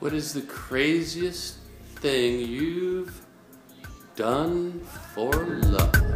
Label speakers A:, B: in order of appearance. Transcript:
A: What is the craziest thing you've done for love?